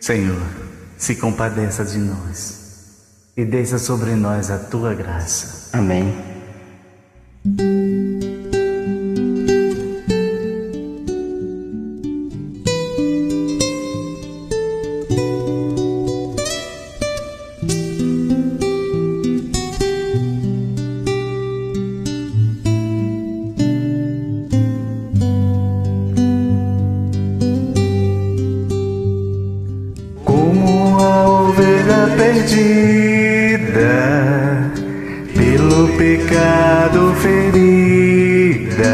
Senhor, se compadeça de nós e desça sobre nós a tua graça. Amém. Perdida, pelo pecado ferida,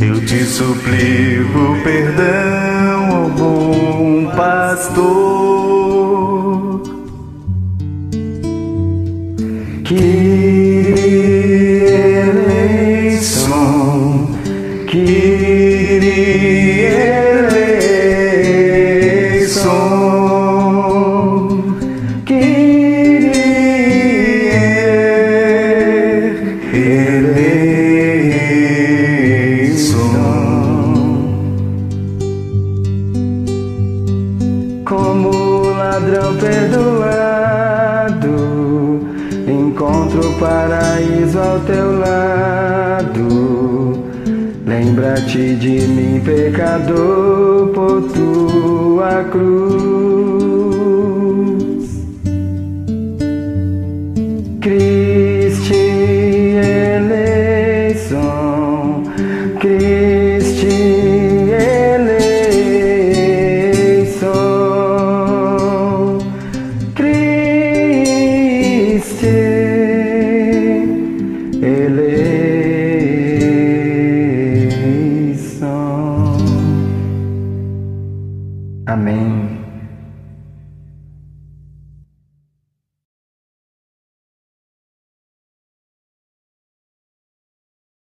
eu te suplico perdão, ó bom pastor. Kyrie eleison, Kyrie eleison, ladrão perdoado, encontro o paraíso ao teu lado. Lembra-te de mim, pecador, por tua cruz. Cristi eleição. Amém.